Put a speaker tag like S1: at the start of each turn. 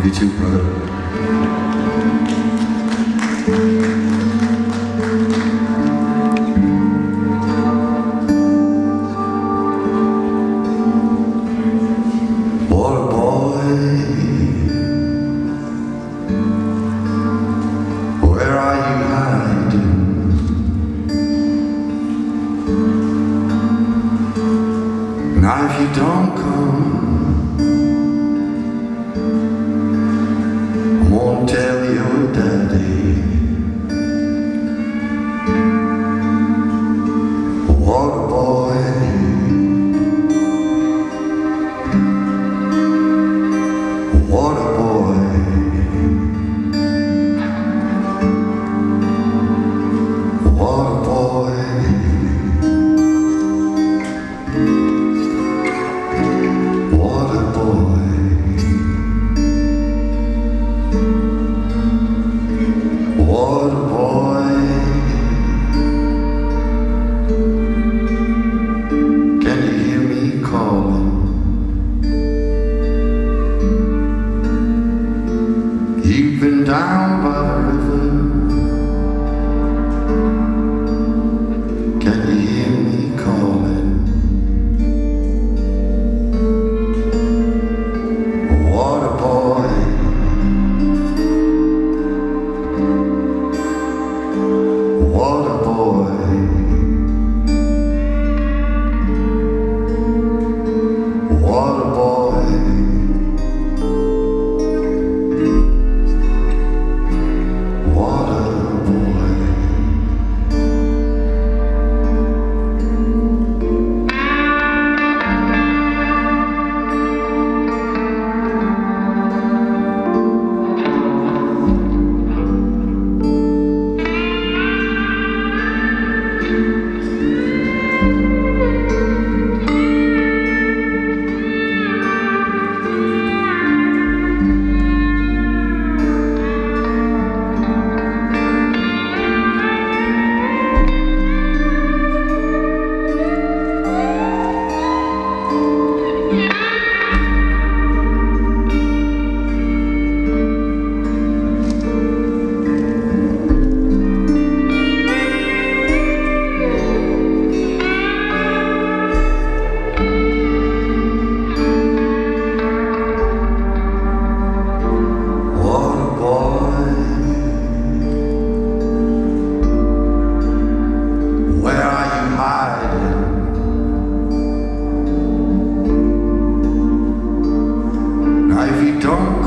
S1: Brother. Are you hiding? Now if you don't come, Señor